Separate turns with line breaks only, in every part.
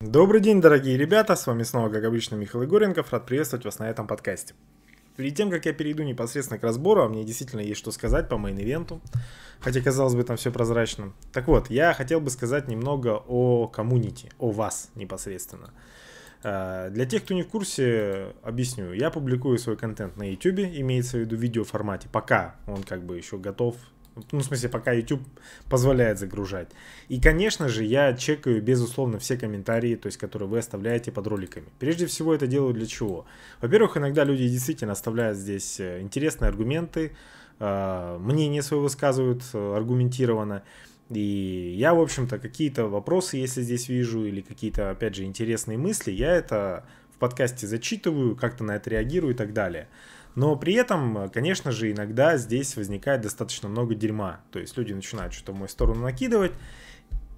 Добрый день, дорогие ребята, с вами снова, как обычно, Михаил Егоренков, рад приветствовать вас на этом подкасте. Перед тем, как я перейду непосредственно к разбору, а мне действительно есть что сказать по мейн-ивенту, хотя, казалось бы, там все прозрачно. Так вот, я хотел бы сказать немного о коммунити, о вас непосредственно. Э, для тех, кто не в курсе, объясню. Я публикую свой контент на YouTube, имеется в виду в видео формате, пока он как бы еще готов ну, в смысле, пока YouTube позволяет загружать. И, конечно же, я чекаю, безусловно, все комментарии, то есть, которые вы оставляете под роликами. Прежде всего, это делаю для чего? Во-первых, иногда люди действительно оставляют здесь э, интересные аргументы, э, мнение свое высказывают э, аргументированно. И я, в общем-то, какие-то вопросы, если здесь вижу, или какие-то, опять же, интересные мысли, я это в подкасте зачитываю, как-то на это реагирую и так далее. Но при этом, конечно же, иногда здесь возникает достаточно много дерьма. То есть люди начинают что-то в мою сторону накидывать.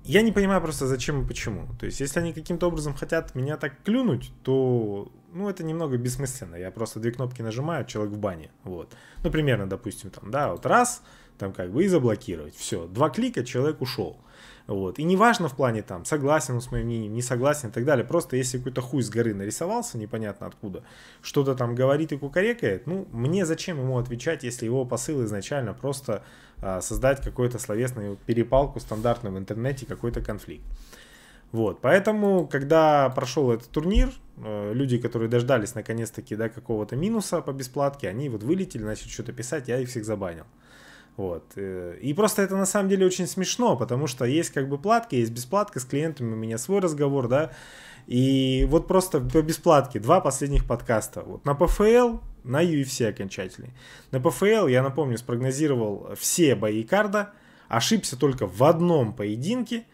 Я не понимаю просто зачем и почему. То есть если они каким-то образом хотят меня так клюнуть, то ну, это немного бессмысленно. Я просто две кнопки нажимаю, человек в бане. Вот. Ну, примерно, допустим, там, да, вот раз, там как бы и заблокировать. Все, два клика, человек ушел. Вот. И неважно в плане там, согласен он с моим мнением, не согласен и так далее. Просто если какой-то хуй с горы нарисовался, непонятно откуда, что-то там говорит и кукарекает, ну, мне зачем ему отвечать, если его посыл изначально просто а, создать какую-то словесную перепалку стандартную в интернете, какой-то конфликт. Вот, поэтому, когда прошел этот турнир, э, люди, которые дождались наконец-таки да, какого-то минуса по бесплатке, они вот вылетели, начали что-то писать, я их всех забанил. Вот. Э, и просто это на самом деле очень смешно, потому что есть как бы платка, есть бесплатка с клиентами, у меня свой разговор, да, и вот просто по бесплатке два последних подкаста. Вот на ПФЛ, на UFC окончательный. На ПФЛ, я напомню, спрогнозировал все бои карда, ошибся только в одном поединке,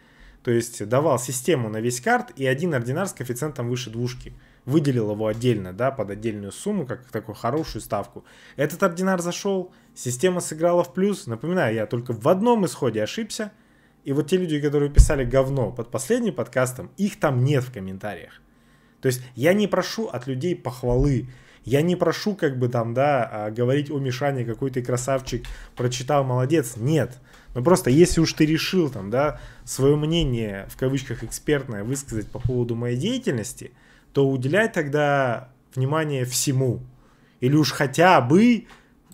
то есть давал систему на весь карт и один ординар с коэффициентом выше двушки выделил его отдельно, да, под отдельную сумму, как такую хорошую ставку. Этот ординар зашел, система сыграла в плюс. Напоминаю, я только в одном исходе ошибся. И вот те люди, которые писали говно под последним подкастом, их там нет в комментариях. То есть я не прошу от людей похвалы. Я не прошу, как бы там, да, а, говорить о Мишане, какой ты красавчик, прочитал, молодец. Нет. Но просто если уж ты решил там, да, свое мнение, в кавычках, экспертное высказать по поводу моей деятельности – то уделяй тогда внимание всему. Или уж хотя бы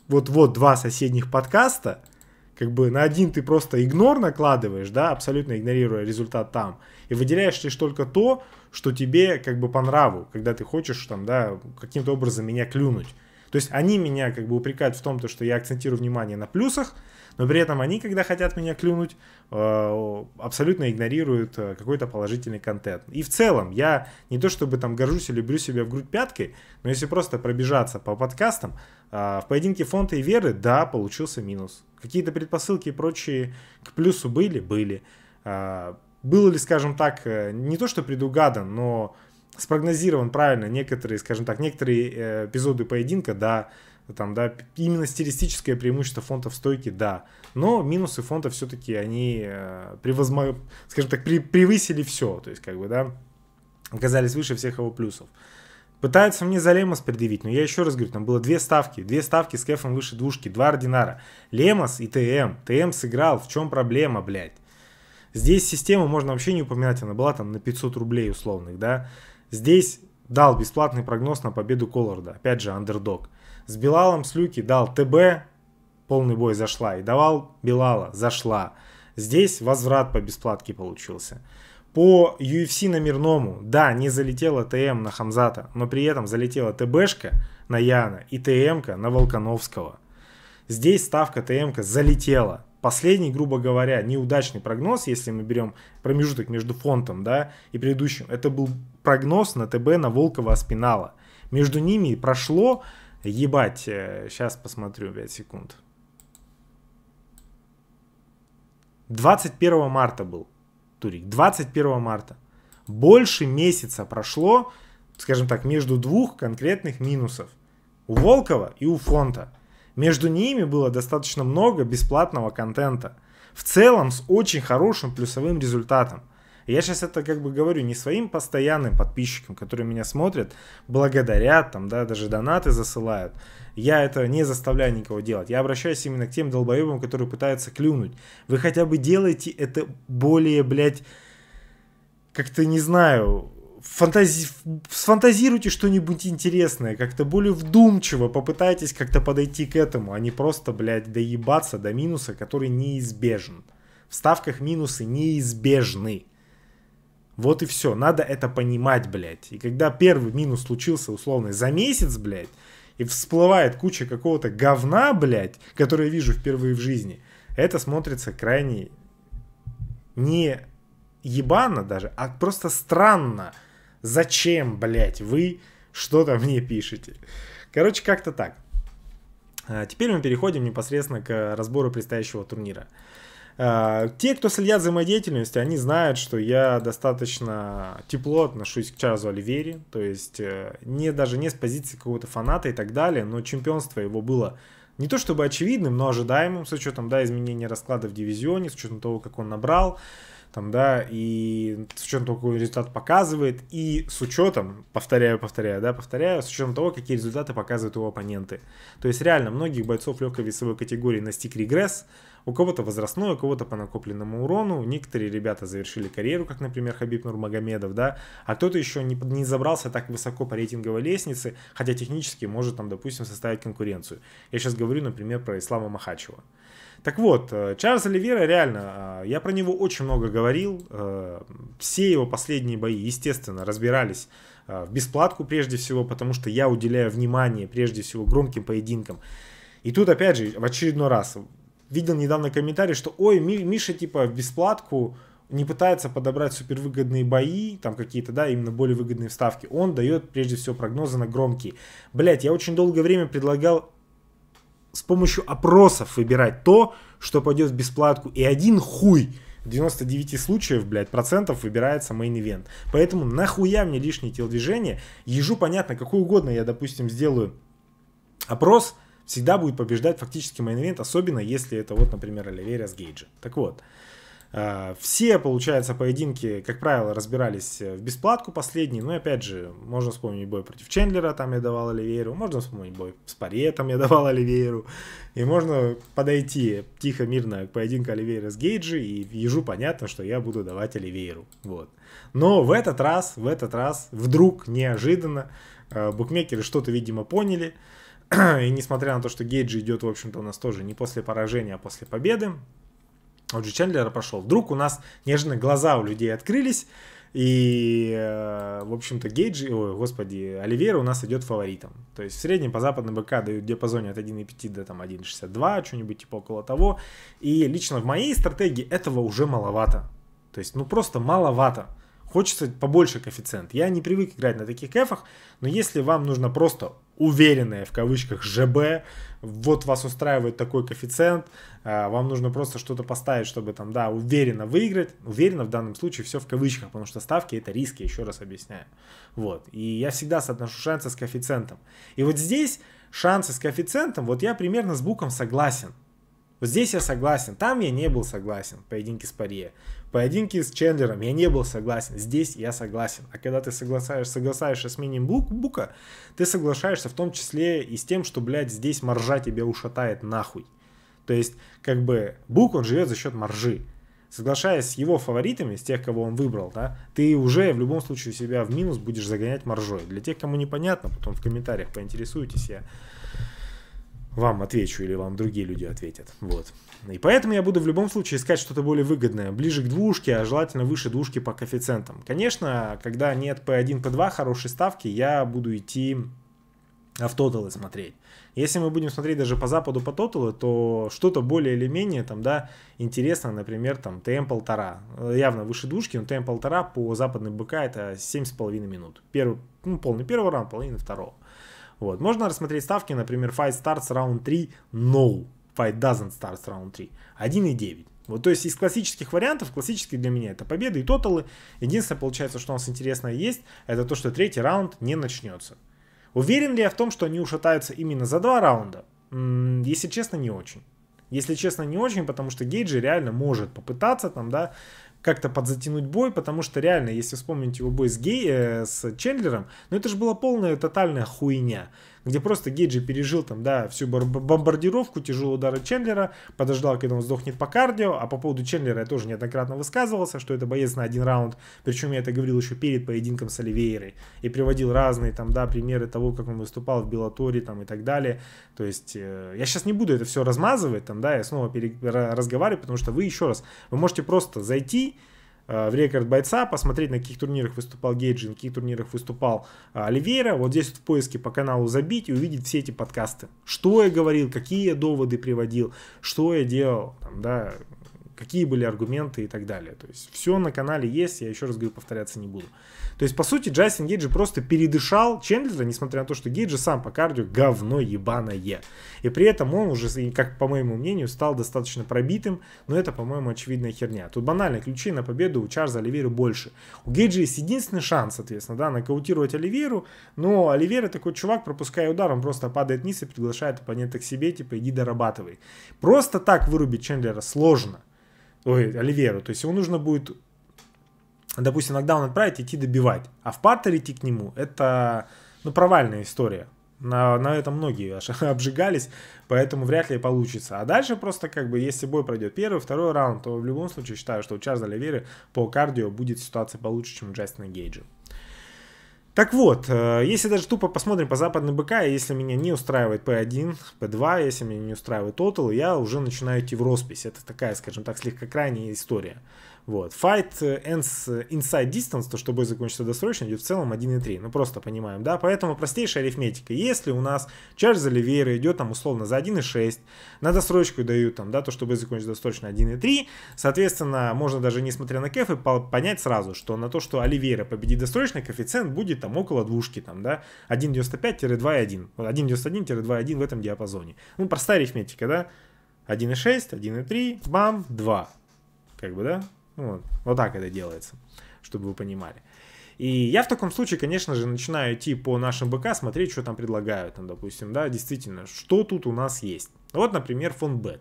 вот-вот два соседних подкаста, как бы на один ты просто игнор накладываешь, да, абсолютно игнорируя результат там, и выделяешь лишь только то, что тебе как бы по нраву, когда ты хочешь там, да, каким-то образом меня клюнуть. То есть они меня как бы упрекают в том, то, что я акцентирую внимание на плюсах, но при этом они, когда хотят меня клюнуть, э, абсолютно игнорируют э, какой-то положительный контент. И в целом, я не то чтобы там горжусь или люблю себя в грудь пяткой, но если просто пробежаться по подкастам, э, в поединке фонта и веры, да, получился минус. Какие-то предпосылки и прочие к плюсу были? Были. Было ли, скажем так, не то что предугадан, но спрогнозирован правильно некоторые, скажем так, некоторые эпизоды поединка, да, там, да, именно стилистическое преимущество фонтов стойки, да, но минусы фонта все-таки они э, превозмо... скажем так, при, превысили все, то есть, как бы, да, оказались выше всех его плюсов. Пытаются мне за Лемос предъявить, но я еще раз говорю, там было две ставки, две ставки с кэфом выше двушки, два ординара. Лемос и ТМ. ТМ сыграл, в чем проблема, блядь? Здесь систему можно вообще не упоминать, она была там на 500 рублей условных, да. Здесь дал бесплатный прогноз на победу Колларда, опять же, андердог. С Билалом Слюки дал ТБ, полный бой зашла, и давал Билала, зашла. Здесь возврат по бесплатке получился. По UFC номерному, да, не залетела ТМ на Хамзата, но при этом залетела ТБшка на Яна и ТМка на Волконовского. Здесь ставка ТМка залетела. Последний, грубо говоря, неудачный прогноз, если мы берем промежуток между фонтом да, и предыдущим, это был прогноз на ТБ на Волкова Спинала. Между ними прошло Ебать, сейчас э, посмотрю 5 секунд. 21 марта был турик. 21 марта. Больше месяца прошло, скажем так, между двух конкретных минусов. У Волкова и у Фонта. Между ними было достаточно много бесплатного контента. В целом с очень хорошим плюсовым результатом. Я сейчас это как бы говорю не своим постоянным подписчикам, которые меня смотрят, благодарят, там, да, даже донаты засылают. Я это не заставляю никого делать. Я обращаюсь именно к тем долбоебам, которые пытаются клюнуть. Вы хотя бы делайте это более, блядь, как-то, не знаю, фантази... сфантазируйте что-нибудь интересное, как-то более вдумчиво попытайтесь как-то подойти к этому, а не просто, блядь, доебаться до минуса, который неизбежен. В ставках минусы неизбежны. Вот и все. Надо это понимать, блядь. И когда первый минус случился, условно, за месяц, блядь, и всплывает куча какого-то говна, блядь, которое я вижу впервые в жизни, это смотрится крайне не ебано даже, а просто странно. Зачем, блядь, вы что-то мне пишете? Короче, как-то так. А, теперь мы переходим непосредственно к разбору предстоящего турнира. А, те, кто следят за моей деятельностью, они знают, что я достаточно тепло отношусь к Чарльзу Оливери, то есть э, не даже не с позиции какого-то фаната и так далее, но чемпионство его было не то чтобы очевидным, но ожидаемым с учетом да, изменения расклада в дивизионе, с учетом того, как он набрал там, да, и с учетом того, какой результат показывает, и с учетом, повторяю, повторяю, да, повторяю, с учетом того, какие результаты показывают его оппоненты. То есть реально многих бойцов легкой весовой категории настиг регресс, у кого-то возрастной, у кого-то по накопленному урону, некоторые ребята завершили карьеру, как, например, Хабиб Нурмагомедов, да, а кто-то еще не, не забрался так высоко по рейтинговой лестнице, хотя технически может, там, допустим, составить конкуренцию. Я сейчас говорю, например, про Ислама Махачева. Так вот, э, Чарльз Оливера реально, э, я про него очень много говорил. Э, все его последние бои, естественно, разбирались в бесплатку прежде всего, потому что я уделяю внимание прежде всего громким поединкам. И тут опять же, в очередной раз, видел недавно комментарий, что ой, Миша типа в бесплатку не пытается подобрать супервыгодные бои, там какие-то, да, именно более выгодные вставки. Он дает прежде всего прогнозы на громкие. Блять, я очень долгое время предлагал с помощью опросов выбирать то, что пойдет в бесплатку. И один хуй в 99 случаев, блядь, процентов выбирается мейн-ивент. Поэтому нахуя мне лишние телодвижения? Ежу понятно, какой угодно я, допустим, сделаю опрос, всегда будет побеждать фактически мейн-ивент, особенно если это вот, например, Оливейра с Гейджи. Так вот, все, получается, поединки, как правило, разбирались э, в бесплатку последний. Ну и опять же, можно вспомнить бой против Чендлера, там я давал Оливейру. Можно вспомнить бой с Порье, там я давал Оливейру. И можно подойти тихо, мирно к поединку Оливейра с Гейджи. И ежу понятно, что я буду давать Оливейру. Вот. Но в этот раз, в этот раз, вдруг, неожиданно, э, букмекеры что-то, видимо, поняли. И несмотря на то, что Гейджи идет, в общем-то, у нас тоже не после поражения, а после победы, вот же Чендлера пошел. Вдруг у нас неожиданно глаза у людей открылись, и, э, в общем-то, Гейджи, ой, господи, Оливейра у нас идет фаворитом. То есть в среднем по западной БК дают диапазоне от 1,5 до там 1,62, что-нибудь типа около того. И лично в моей стратегии этого уже маловато. То есть, ну просто маловато. Хочется побольше коэффициент. Я не привык играть на таких кэфах, но если вам нужно просто уверенное в кавычках ЖБ, вот вас устраивает такой коэффициент, а, вам нужно просто что-то поставить, чтобы там, да, уверенно выиграть. Уверенно в данном случае все в кавычках, потому что ставки это риски, еще раз объясняю. Вот. И я всегда соотношу шансы с коэффициентом. И вот здесь шансы с коэффициентом, вот я примерно с Буком согласен. Вот здесь я согласен, там я не был согласен, поединки с Парье. Поединки с Чендлером я не был согласен, здесь я согласен. А когда ты соглашаешься, соглашаешься с минимум бук, бука, ты соглашаешься в том числе и с тем, что, блядь, здесь маржа тебя ушатает нахуй. То есть, как бы, бук, он живет за счет маржи. Соглашаясь с его фаворитами, с тех, кого он выбрал, да, ты уже в любом случае себя в минус будешь загонять маржой. Для тех, кому непонятно, потом в комментариях поинтересуйтесь, я вам отвечу или вам другие люди ответят. Вот. И поэтому я буду в любом случае искать что-то более выгодное, ближе к двушке, а желательно выше двушки по коэффициентам. Конечно, когда нет P1, P2 хорошей ставки, я буду идти в тоталы смотреть. Если мы будем смотреть даже по западу по тоталу, то что-то более или менее там, да, интересно, например, там ТМ полтора. Явно выше двушки, но ТМ полтора по западной БК это 7,5 минут. Первый, ну, полный первый раунд, половина второго. Вот. Можно рассмотреть ставки, например, fight starts round 3, no. Fight doesn't start round 3. 1,9. Вот, то есть из классических вариантов, классический для меня это победы и тоталы. Единственное, получается, что у нас интересное есть, это то, что третий раунд не начнется. Уверен ли я в том, что они ушатаются именно за два раунда? М-м, если честно, не очень. Если честно, не очень, потому что Гейджи реально может попытаться там, да, как-то подзатянуть бой, потому что реально, если вспомнить его бой с, Гей, э, с Чендлером, ну это же была полная тотальная хуйня. Где просто Гейджи пережил там, да, всю бомбардировку, тяжелые удары Чендлера, подождал, когда он сдохнет по кардио, а по поводу Чендлера я тоже неоднократно высказывался, что это боец на один раунд, причем я это говорил еще перед поединком с Оливейрой, и приводил разные там, да, примеры того, как он выступал в Беллаторе там и так далее, то есть э, я сейчас не буду это все размазывать там, да, я снова пере- разговариваю, потому что вы еще раз, вы можете просто зайти, в рекорд бойца, посмотреть, на каких турнирах выступал Гейджи, на каких турнирах выступал э, Оливейра, вот здесь вот в поиске по каналу забить и увидеть все эти подкасты. Что я говорил, какие я доводы приводил, что я делал, там, да, какие были аргументы и так далее. То есть все на канале есть, я еще раз говорю, повторяться не буду. То есть, по сути, Джастин Гейджи просто передышал Чендлера, несмотря на то, что Гейджи сам по кардио говно ебаное. И при этом он уже, как по моему мнению, стал достаточно пробитым, но это, по-моему, очевидная херня. Тут банально, ключей на победу у Чарльза Оливейру больше. У Гейджи есть единственный шанс, соответственно, да, нокаутировать Оливейру, но Оливейра такой чувак, пропуская удар, он просто падает вниз и приглашает оппонента к себе, типа, иди дорабатывай. Просто так вырубить Чендлера сложно. Ой, Оливеру. То есть ему нужно будет допустим, иногда он отправить идти добивать. А в партер идти к нему, это ну, провальная история. На, на этом многие обжигались, поэтому вряд ли получится. А дальше просто как бы, если бой пройдет первый, второй раунд, то в любом случае считаю, что у Чарльза Оливеры по кардио будет ситуация получше, чем у Джастина Гейджа. Так вот, э, если даже тупо посмотрим по западной БК, если меня не устраивает P1, P2, если меня не устраивает Total, я уже начинаю идти в роспись. Это такая, скажем так, слегка крайняя история. Вот. Fight ends inside distance, то, что бой закончится досрочно, идет в целом 1.3. Ну, просто понимаем, да? Поэтому простейшая арифметика. Если у нас Чарльз Оливейра идет там условно за 1.6, на досрочку дают там, да, то, что бой закончится досрочно 1.3, соответственно, можно даже несмотря на кефы понять сразу, что на то, что Оливейра победит досрочно, коэффициент будет там около двушки, там, да, 1.95-2.1. 1.91-2.1 в этом диапазоне. Ну, простая арифметика, да? 1.6, 1.3, бам, 2. Как бы, да? Вот, вот так это делается, чтобы вы понимали. И я в таком случае, конечно же, начинаю идти по нашим БК, смотреть, что там предлагают, там, допустим, да, действительно, что тут у нас есть. Вот, например, фонд Бет.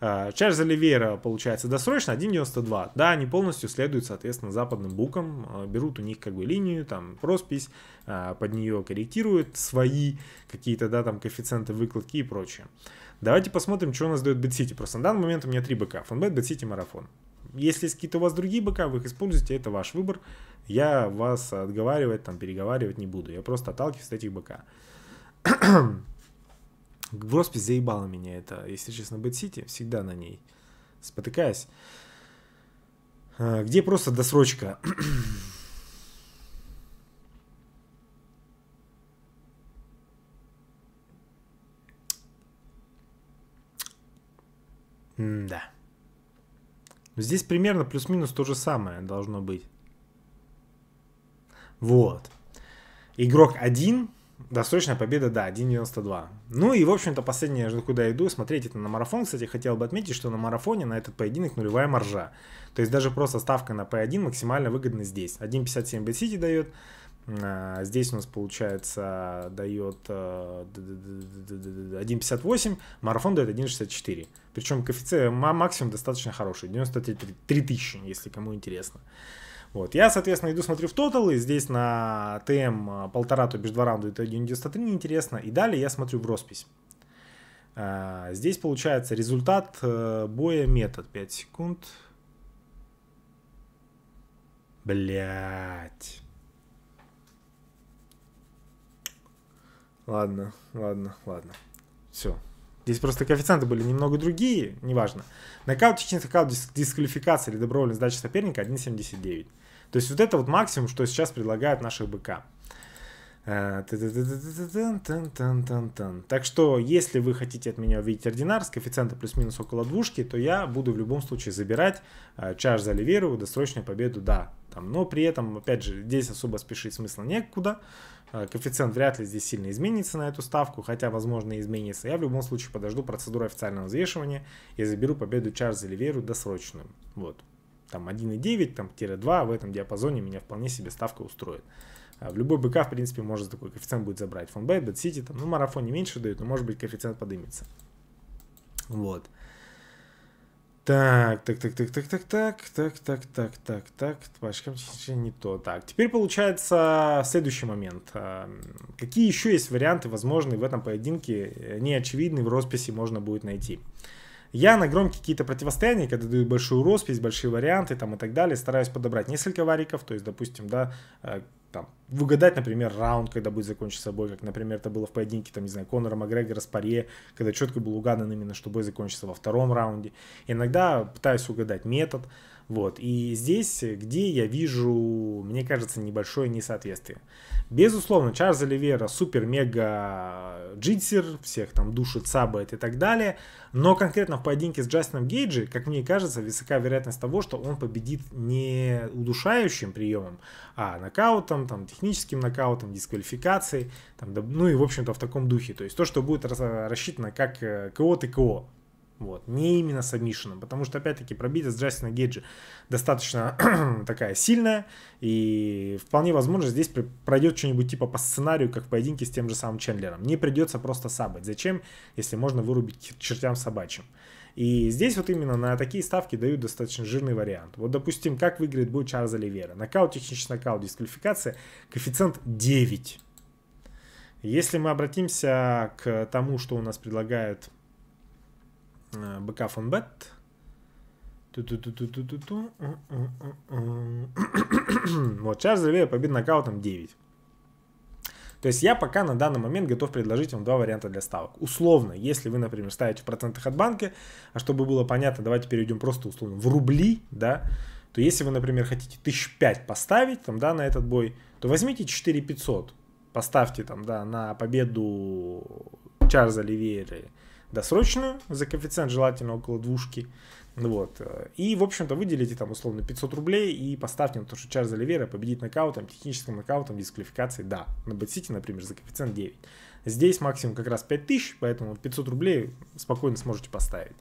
А, Чарльз Оливейра, получается, досрочно 1.92. Да, они полностью следуют, соответственно, западным букам, а, берут у них как бы линию, там, роспись, а, под нее корректируют свои какие-то, да, там, коэффициенты выкладки и прочее. Давайте посмотрим, что у нас дает BetCity. Просто на данный момент у меня три БК. Фонбет, BetCity, Марафон. Если есть какие-то у вас другие БК, вы их используете, это ваш выбор. Я вас отговаривать, там, переговаривать не буду. Я просто отталкиваюсь от этих БК. Роспись заебала меня это, если честно, быть Сити, всегда на ней спотыкаясь. А, где просто досрочка. да. Здесь примерно плюс-минус то же самое должно быть. Вот. Игрок 1, досрочная победа, да, 1.92. Ну и, в общем-то, последнее, куда я иду, смотреть это на марафон. Кстати, хотел бы отметить, что на марафоне на этот поединок нулевая маржа. То есть даже просто ставка на P1 максимально выгодна здесь. 1.57 BetCity дает, здесь у нас получается дает 1.58, э, марафон дает 1.64. Причем коэффициент максимум достаточно хороший, 93 тысячи, если кому интересно. Вот. Я, соответственно, иду смотрю в тотал, и здесь на ТМ а, полтора, то бишь два раунда, это 1.93 неинтересно. И далее я смотрю в роспись. А, здесь получается результат э, боя метод. 5 секунд. Блять. Ладно, ладно, ладно. Все. Здесь просто коэффициенты были немного другие, неважно. Нокаут, технический нокаут, дисквалификация или добровольная сдача соперника 1.79. То есть вот это вот максимум, что сейчас предлагают наших БК. Так что, если вы хотите от меня увидеть ординар с коэффициентом плюс-минус около двушки, то я буду в любом случае забирать чаш за Оливеру, досрочную победу, да. Там, но при этом, опять же, здесь особо спешить смысла некуда. Коэффициент вряд ли здесь сильно изменится на эту ставку, хотя, возможно, и изменится. Я в любом случае подожду процедуру официального взвешивания и заберу победу Чарльза Оливеру досрочную. Вот. Там 1,9, там, 2 в этом диапазоне меня вполне себе ставка устроит. А в любой БК, в принципе, может такой коэффициент будет забрать. Фонбет, Бет там, ну, марафон не меньше дают, но может быть коэффициент поднимется. Вот. Так, так, так, так, так, так, так, так, так, так, так, так, очкам не то. Так, теперь получается следующий момент. Какие еще есть варианты возможные в этом поединке, не очевидные в росписи можно будет найти? Я на громкие какие-то противостояния, когда дают большую роспись, большие варианты там и так далее, стараюсь подобрать несколько вариков, то есть, допустим, да, там, угадать, например, раунд, когда будет закончиться бой, как, например, это было в поединке, там, не знаю, Конора Макгрегора с Паре, когда четко был угадан именно, что бой закончится во втором раунде. Иногда пытаюсь угадать метод, вот. И здесь, где я вижу, мне кажется, небольшое несоответствие. Безусловно, Чарльз Оливера супер-мега джитсер, всех там душит, сабает и так далее. Но конкретно в поединке с Джастином Гейджи, как мне кажется, высока вероятность того, что он победит не удушающим приемом, а нокаутом, там, техническим нокаутом, дисквалификацией, там, ну и, в общем-то, в таком духе. То есть то, что будет рассчитано как э, КО ТКО. Вот. Не именно с сабмишином, потому что, опять-таки, пробитие с Джастина Гейджи достаточно такая сильная, и вполне возможно здесь пройдет что-нибудь типа по сценарию, как в поединке с тем же самым Чендлером. Не придется просто сабать. Зачем, если можно вырубить чертям собачьим? И здесь вот именно на такие ставки дают достаточно жирный вариант. Вот, допустим, как выиграет бой Чарльза Оливера. Нокаут, технический нокаут, дисквалификация, коэффициент 9. Если мы обратимся к тому, что у нас предлагают БК Фонбет. Вот, Чарльз Оливера побед нокаутом 9. То есть я пока на данный момент готов предложить вам два варианта для ставок. Условно, если вы, например, ставите в процентах от банка, а чтобы было понятно, давайте перейдем просто условно в рубли, да, то если вы, например, хотите 1005 поставить там, да, на этот бой, то возьмите 4500, поставьте там, да, на победу Чарльза Оливейры досрочную за коэффициент желательно около двушки. Вот. И, в общем-то, выделите там условно 500 рублей и поставьте на то, что Чарльз Оливера победит нокаутом, техническим нокаутом, дисквалификацией, да. На Бэтсити, например, за коэффициент 9. Здесь максимум как раз 5000, поэтому 500 рублей спокойно сможете поставить.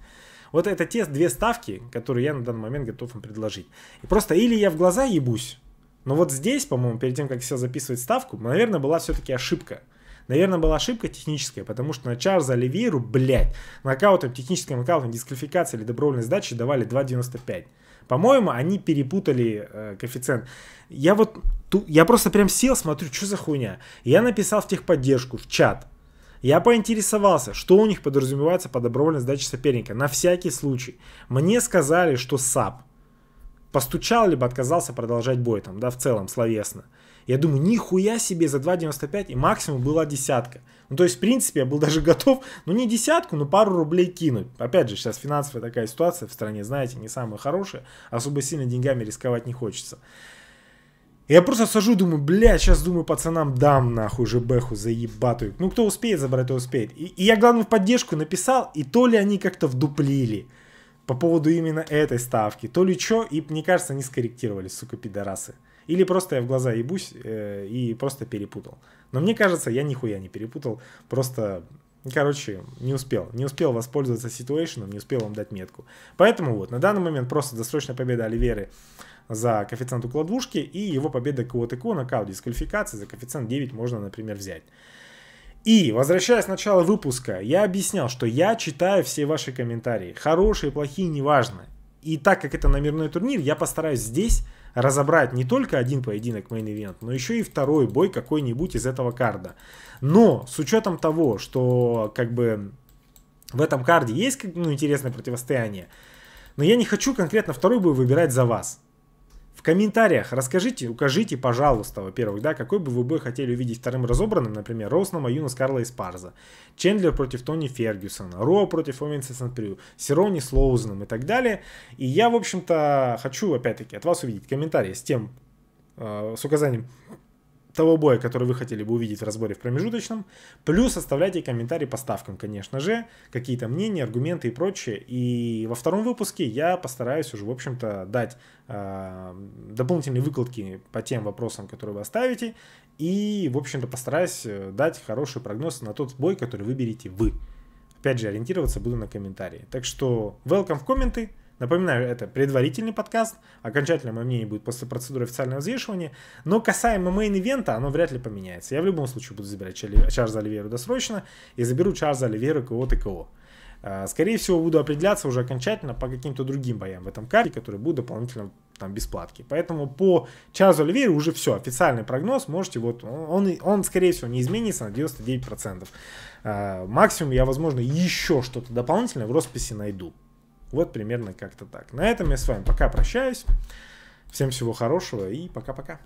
Вот это те две ставки, которые я на данный момент готов вам предложить. И просто или я в глаза ебусь, но вот здесь, по-моему, перед тем, как сел записывать ставку, наверное, была все-таки ошибка. Наверное, была ошибка техническая, потому что на Чарльза Оливейру, блядь, нокаутом, техническим нокаутом, дисквалификацией или добровольной сдачи давали 2.95. По-моему, они перепутали э, коэффициент. Я вот, ту, я просто прям сел, смотрю, что за хуйня. Я написал в техподдержку, в чат. Я поинтересовался, что у них подразумевается по добровольной сдаче соперника. На всякий случай. Мне сказали, что саб. Постучал, либо отказался продолжать бой там, да, в целом, словесно. Я думаю, нихуя себе за 2,95 и максимум была десятка. Ну, то есть, в принципе, я был даже готов, ну, не десятку, но пару рублей кинуть. Опять же, сейчас финансовая такая ситуация в стране, знаете, не самая хорошая. Особо сильно деньгами рисковать не хочется. Я просто сажу, думаю, бля, сейчас думаю, пацанам дам нахуй же бэху заебатую. Ну, кто успеет забрать, то успеет. И, и я, главное, в поддержку написал, и то ли они как-то вдуплили по поводу именно этой ставки, то ли что, и, мне кажется, они скорректировали, сука, пидорасы. Или просто я в глаза ебусь э, и просто перепутал. Но мне кажется, я нихуя не перепутал. Просто, короче, не успел. Не успел воспользоваться ситуэйшеном, не успел вам дать метку. Поэтому вот, на данный момент просто досрочная победа Оливеры за коэффициент около двушки и его победа КОТК нокаут дисквалификации за коэффициент 9 можно, например, взять. И, возвращаясь к началу выпуска, я объяснял, что я читаю все ваши комментарии. Хорошие, плохие, неважно. И так как это номерной турнир, я постараюсь здесь разобрать не только один поединок main event, но еще и второй бой какой-нибудь из этого карда. Но с учетом того, что как бы в этом карде есть ну, интересное противостояние, но я не хочу конкретно второй бой выбирать за вас. В комментариях расскажите, укажите, пожалуйста, во-первых, да, какой бы вы бой хотели увидеть вторым разобранным, например, Роуз на Маюна с Карла Испарза, Чендлер против Тони Фергюсона, Роа против Оуэнса Сент-Прю, Сирони с Лоузеном и так далее. И я, в общем-то, хочу, опять-таки, от вас увидеть комментарии с тем, э, с указанием того боя, который вы хотели бы увидеть в разборе в промежуточном. Плюс оставляйте комментарии по ставкам, конечно же, какие-то мнения, аргументы и прочее. И во втором выпуске я постараюсь уже, в общем-то, дать э, дополнительные выкладки по тем вопросам, которые вы оставите. И, в общем-то, постараюсь э, дать хороший прогноз на тот бой, который выберете вы. Опять же, ориентироваться буду на комментарии. Так что, welcome в комменты. Напоминаю, это предварительный подкаст. Окончательное мое мнение будет после процедуры официального взвешивания. Но касаемо мейн-ивента, оно вряд ли поменяется. Я в любом случае буду забирать Чарльза Оливейру досрочно и заберу Чарльза Оливейру КО ТКО. А, скорее всего, буду определяться уже окончательно по каким-то другим боям в этом карте, которые будут дополнительно там бесплатки. Поэтому по Чарльзу Оливейру уже все, официальный прогноз, можете вот, он, он скорее всего не изменится на 99%. А, максимум я, возможно, еще что-то дополнительное в росписи найду. Вот примерно как-то так. На этом я с вами пока прощаюсь. Всем всего хорошего и пока-пока.